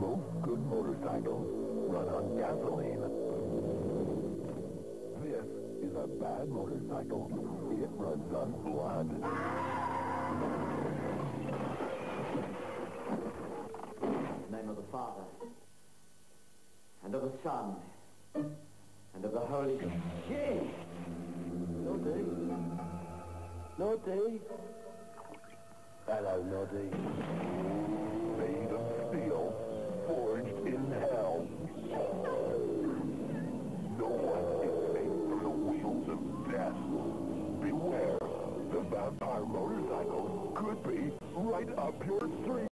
Most good motorcycles run on gasoline. This is a bad motorcycle. It runs on blood. Name of the Father, and of the Son, and of the Holy Ghost. Noddy. Noddy. Hello, Noddy. Beware, the vampire motorcycle could be right up your street.